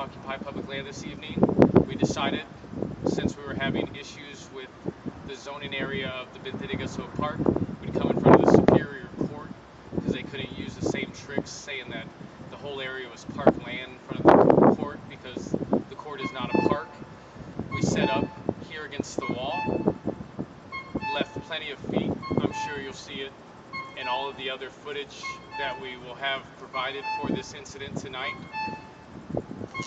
Occupy Public Land this evening, we decided, since we were having issues with the zoning area of the de Park, we'd come in front of the Superior Court because they couldn't use the same tricks saying that the whole area was park land in front of the court because the court is not a park. We set up here against the wall, left plenty of feet. I'm sure you'll see it in all of the other footage that we will have provided for this incident tonight.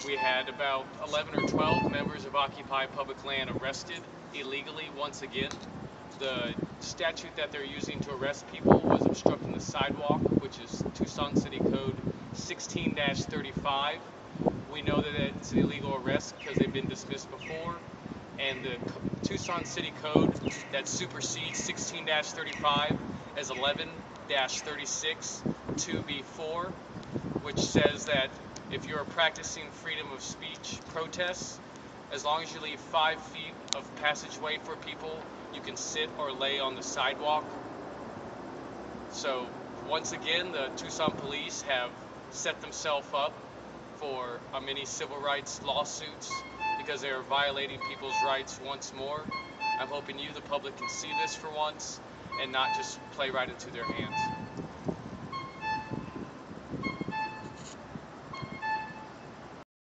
We had about 11 or 12 members of Occupy Public Land arrested illegally once again. The statute that they're using to arrest people was obstructing the sidewalk, which is Tucson City Code 16-35. We know that it's an illegal arrest because they've been dismissed before, and the Tucson City Code that supersedes 16-35 is 11-36 2B4, which says that if you're practicing freedom of speech protests, as long as you leave five feet of passageway for people, you can sit or lay on the sidewalk. So, once again, the Tucson police have set themselves up for a many civil rights lawsuits because they are violating people's rights once more. I'm hoping you, the public, can see this for once and not just play right into their hands.